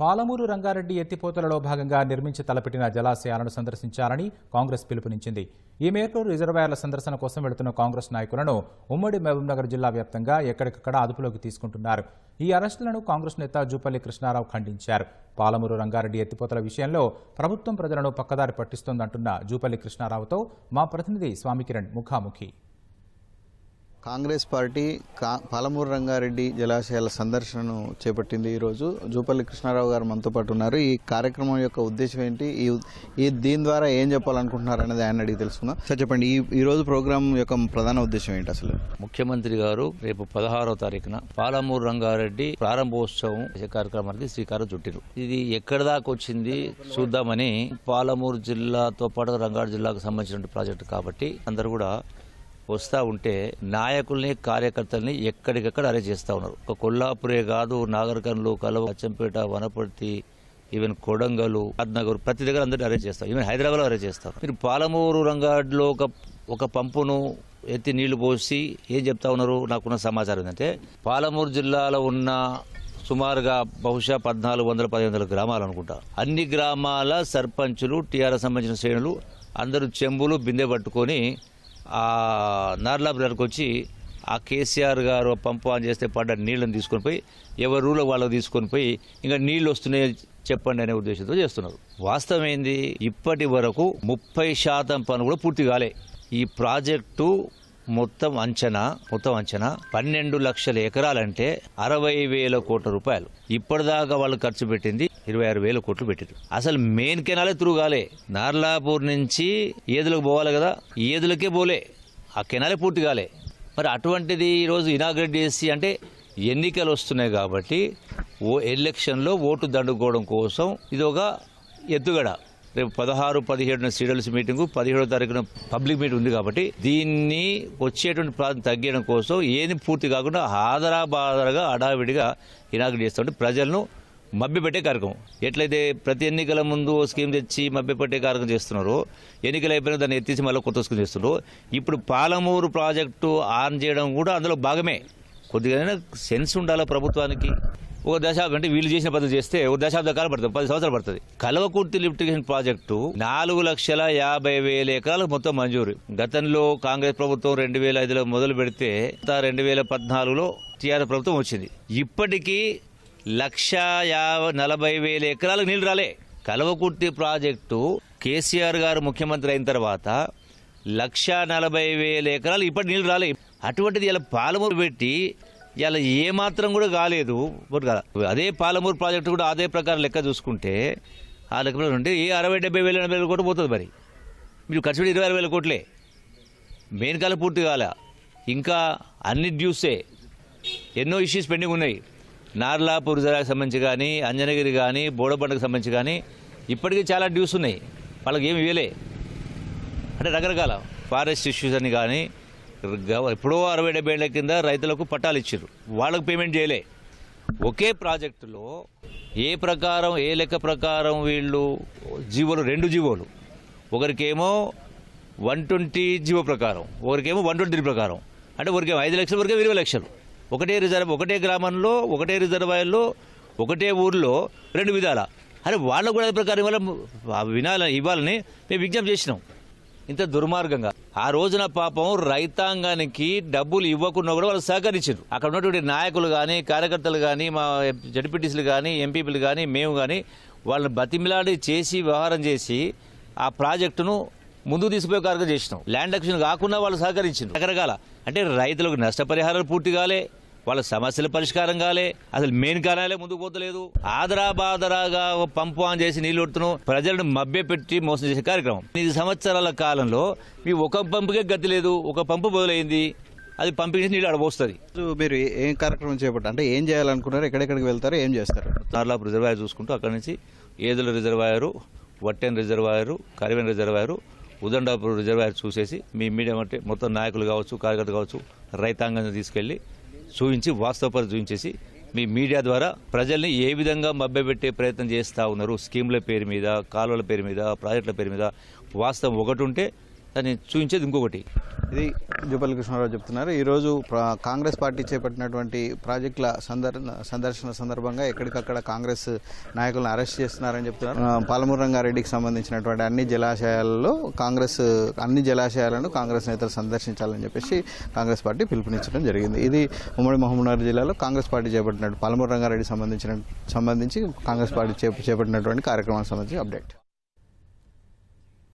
పాలమూరు రంగారెడ్డి ఎత్తిపోతలలో భాగంగా నిర్మించి తలపెట్టిన జలాశయాలను సందర్శించాలని కాంగ్రెస్ పిలుపునిచ్చింది. ఈ మేరకు రిజర్వాయర్ల సందర్శన కోసం వెళుతున్న కాంగ్రెస్ నాయకులను ఉమ్మడి మహబూబ్నగర్ జిల్లా వ్యాప్తంగా ఎక్కడికక్కడ అదుపులోకి తీసుకుంటున్నారు. ఈ అరెస్టులను కాంగ్రెస్ నేత జూపల్లి కృష్ణారావు ఖండించారు. పాలమూరు రంగారెడ్డి ఎత్తిపోతల విషయంలో ప్రభుత్వం ప్రజలను పక్కదారి పట్టిస్తోందంటున్న జూపల్లి కృష్ణారావుతో మా ప్రతినిధి స్వామికిరణ్ ముఖాముఖి. కాంగ్రెస్ పార్టీ కా పాలమూరు రంగారెడ్డి జలాశయాల సందర్శనను చేపట్టింది ఈరోజు. జూపల్లి కృష్ణారావు గారు మనతో పాటు ఉన్నారు. ఈ కార్యక్రమం యొక్క ఉద్దేశం ఏంటి? ఈ ఈ దీని ద్వారా ఏం చెప్పాలనుకుంటున్నారు అనేది ఆయన అడిగి తెలుసుకుందాం. సార్ చెప్పండి. ఈ ఈరోజు ప్రోగ్రాం యొక్క ప్రధాన ఉద్దేశం ఏంటి అసలు? ముఖ్యమంత్రి గారు రేపు పదహారవ తారీఖున పాలమూరు రంగారెడ్డి ప్రారంభోత్సవం కార్యక్రమానికి శ్రీకారం చుట్టారు. ఇది ఎక్కడి దాకా వచ్చింది చూద్దామని పాలమూరు జిల్లాతో పాటు రంగారెడ్డి జిల్లాకు సంబంధించిన ప్రాజెక్టు కాబట్టి అందరూ కూడా వస్తా ఉంటే నాయకుల్ని కార్యకర్తల్ని ఎక్కడికక్కడ అరెస్ట్ చేస్తా ఉన్నారు. ఒక కొల్లాపురే కాదు నాగరికన్లు కలవ అచ్చంపేట వనపర్తి ఈవెన్ కొడంగలు నగర్ ప్రతి దగ్గర అందరినీ అరెస్ట్ చేస్తారు ఈవెన్ హైదరాబాద్లో అరెస్ట్ చేస్తారు మీరు పాలమూరు రంగాడ్లో ఒక ఒక పంపును ఎత్తి నీళ్ళు పోసి ఏం చెప్తా ఉన్నారు? నాకున్న సమాచారం ఏంటంటే పాలమూరు జిల్లాలో ఉన్న సుమారుగా బహుశా పద్నాలుగు వందల పదిహేను వందల గ్రామాలు అనుకుంటా. అన్ని గ్రామాల సర్పంచులు టీఆర్ఎస్ సంబంధించిన శ్రేణులు అందరూ చెంబులు బిందె పట్టుకొని ఆ నార్లా వచ్చి ఆ కేసీఆర్ గారు పంపు ఆన్ చేస్తే పడ్డ నీళ్ళని తీసుకొని పోయి ఎవరి రూలో వాళ్ళకి తీసుకొని పోయి ఇంకా నీళ్ళు వస్తున్నాయి చెప్పండి అనే ఉద్దేశంతో చేస్తున్నారు. వాస్తవం ఏంది? ఇప్పటి వరకు ముప్పై శాతం పని కూడా పూర్తి కాలే. ఈ ప్రాజెక్టు మొత్తం అంచనా మొత్తం అంచనా పన్నెండు లక్షల ఎకరాలంటే అరవై వేల కోట్ల రూపాయలు. ఇప్పటిదాకా వాళ్ళు ఖర్చు పెట్టింది ఇరవై ఆరు వేల కోట్లు పెట్టారు. అసలు మెయిన్ కెనాలే తిరుగాలే. నార్లాపూర్ నుంచి ఏదులకు పోవాలి కదా? ఏదులకే పోలే. ఆ కెనాలే పూర్తి కాలే. మరి అటువంటిది ఈరోజు ఇనాగ్రేట్ చేసి అంటే ఎన్నికలు వస్తున్నాయి కాబట్టి ఓ ఎలక్షన్లో ఓటు దండుకోవడం కోసం ఇది ఒక ఎత్తుగడ. రేపు పదహారు పదిహేడున సీడల్స్ మీటింగు పదిహేడో తారీఖున పబ్లిక్ మీటింగ్ ఉంది కాబట్టి దీన్ని వచ్చేటువంటి ప్రాంతం తగ్గడం కోసం ఏది పూర్తి కాకుండా ఆదరా బాదరగా అడావిడిగా ఇనాగ్రేట్ చేస్తుంటే ప్రజలను మభ్యపెట్టే కార్యక్రమం. ఎట్లయితే ప్రతి ఎన్నికల ముందు ఓ స్కీమ్ తెచ్చి మభ్యపెట్టే కార్యక్రమం చేస్తున్నారో ఎన్నికలు అయిపోయినా దాన్ని ఎత్తిసి మళ్ళీ కొత్త స్కీమ్ చేస్తున్నారు ఇప్పుడు పాలమూరు ప్రాజెక్టు ఆన్ చేయడం కూడా అందులో భాగమే. కొద్దిగా సెన్స్ ఉండాలి ప్రభుత్వానికి? ఒక దశాబ్దం అంటే వీళ్ళు చేసిన పద్ధతి చేస్తే ఒక దశాబ్ద కాలం పడుతుంది పది సంవత్సరాలు పడుతుంది. కలవకుర్తి లిఫ్టిగేషన్ ప్రాజెక్టు నాలుగు లక్షల యాభై వేల ఎకరాలకు మొత్తం మంజూరు. గతంలో కాంగ్రెస్ ప్రభుత్వం రెండు వేల ఐదులో మొదలు పెడితే రెండు వేల పద్నాలుగులో టీఆర్ఎస్ ప్రభుత్వం వచ్చింది. ఇప్పటికీ లక్ష యాభై నలభై వేల ఎకరాలకు నీళ్ళు రాలే. కలవకుర్తి ప్రాజెక్టు కేసీఆర్ గారు ముఖ్యమంత్రి అయిన తర్వాత లక్ష నలభై వేల ఎకరాలు ఇప్పటి నీళ్ళు రాలే. అటువంటిది ఇలా పాలమూరు పెట్టి ఇలా ఏమాత్రం కూడా కాలేదు. అదే పాలమూరు ప్రాజెక్టు కూడా అదే ప్రకారం లెక్క చూసుకుంటే ఆ లెక్క ఉంటే ఏ అరవై డెబ్బై వేల ఎనభై వేల కోట్లు పోతుంది మరి. మీరు ఖర్చు పెట్టి ఇరవై ఆరు వేల కోట్లే. మెయిన్ కాలం పూర్తి కాల. ఇంకా అన్ని డ్యూసే. ఎన్నో ఇష్యూస్ పెండింగ్ ఉన్నాయి. నార్లాపూర్ జిల్లాకు సంబంధించి కానీ అంజనగిరి కానీ బోడబండకు సంబంధించి కానీ ఇప్పటికీ చాలా డ్యూస్ ఉన్నాయి. వాళ్ళకి ఏమి ఇవ్వలే. అంటే రకరకాల ఫారెస్ట్ ఇష్యూస్ అని కానీ ఎప్పుడో అరవై డెబ్బై ఏళ్ళ కింద రైతులకు పట్టాలు ఇచ్చారు. వాళ్ళకు పేమెంట్ చేయలే. ఒకే ప్రాజెక్టులో ఏ ప్రకారం ఏ లెక్క ప్రకారం వీళ్ళు జీవోలు రెండు జీవోలు. ఒకరికేమో వన్ ట్వంటీ జీవో ప్రకారం ఒకరికేమో వన్ ట్వంటీ ప్రకారం. అంటే ఒకరికేమో ఐదు లక్షలు ఒకరికేమో ఇరవై లక్షలు. ఒకటే రిజర్వ్ ఒకటే గ్రామంలో ఒకటే రిజర్వాయర్లో ఒకటే ఊర్లో రెండు విధాల. అరే వాళ్ళకు కూడా ప్రకారం ఇవ్వాలి? వినాలని ఇవ్వాలని మేము విజ్ఞప్తి చేసినాం. ఇంత దుర్మార్గంగా. ఆ రోజున పాపం రైతాంగానికి డబ్బులు ఇవ్వకుండా కూడా వాళ్ళు సహకరించారు. అక్కడ ఉన్నటువంటి నాయకులు కానీ కార్యకర్తలు కానీ మా జడ్పీటీసీలు కానీ ఎంపీపీలు కానీ మేము కానీ వాళ్ళని బతిమిలాడి చేసి వ్యవహారం చేసి ఆ ప్రాజెక్టును ముందుకు తీసుకుపోయే కార్యక్రమం చేసినాం. ల్యాండ్ అక్విజిషన్ కాకుండా వాళ్ళు సహకరించారు. రకరకాల. అంటే రైతులకు నష్టపరిహారాలు పూర్తి కాలే. వాళ్ళ సమస్యల పరిష్కారం కాలే అసలు మెయిన్ కానాలే ముందుకు పోతలేదు. ఆదరా బాదరాగా ఓ పంపు ఆన్ చేసి నీళ్ళు కొడుతున్నాం ప్రజలను మభ్య పెట్టి మోసం చేసే కార్యక్రమం. ఐదు సంవత్సరాల కాలంలో మీ ఒక పంపుకే గతి లేదు ఒక పంపు బదులైంది. అది పంపింగ్ చేసి నీళ్ళు అడబోస్తుంది మీరు ఏ- కార్యక్రమం చేపట్టారు అంటే ఏం చేయాలనుకున్నారు ఎక్కడెక్కడికి వెళ్తారు ఏం చేస్తారు? నార్లాపు రిజర్వాయర్ చూసుకుంటూ అక్కడి నుంచి Yedula reservoir Vattem reservoir Karivena reservoir Udandapuram reservoir చూసేసి మీ మీడియా అంటే మొత్తం నాయకులు కావచ్చు కార్యకర్తలు కావచ్చు రైతాంగాన్ని తీసుకెళ్ళి చూపించి వాస్తవ చూపించేసి మీ మీడియా ద్వారా ప్రజల్ని ఏ విధంగా మభ్యపెట్టే ప్రయత్నం చేస్తూ ఉన్నారు? స్కీముల పేరు మీద కాలువల పేరు మీద ప్రాజెక్టుల పేరు మీద వాస్తవం ఒకటి ఉంటే దాన్ని చూపించేది ఇంకొకటి. ఇది జూపల్లి కృష్ణారావు చెప్తున్నారు. ఈరోజు కాంగ్రెస్ పార్టీ చేపట్టినటువంటి ప్రాజెక్టుల సందర్ సందర్శన సందర్భంగా ఎక్కడికక్కడ కాంగ్రెస్ నాయకులను అరెస్ట్ చేస్తున్నారని చెప్తున్నారు. పాలమూరు రంగారెడ్డికి సంబంధించినటువంటి అన్ని జలాశయాలలో కాంగ్రెస్ అన్ని జలాశయాలను కాంగ్రెస్ నేతలు సందర్శించాలని చెప్పేసి కాంగ్రెస్ పార్టీ పిలుపునిచ్చడం జరిగింది. ఇది ఉమ్మడి మహబూబ్నగర్ జిల్లాలో కాంగ్రెస్ పార్టీ చేపట్టినట్టు పాలమూరు రంగారెడ్డికి సంబంధించిన సంబంధించి కాంగ్రెస్ పార్టీ చేపట్టినటువంటి కార్యక్రమానికి సంబంధించి అప్డేట్.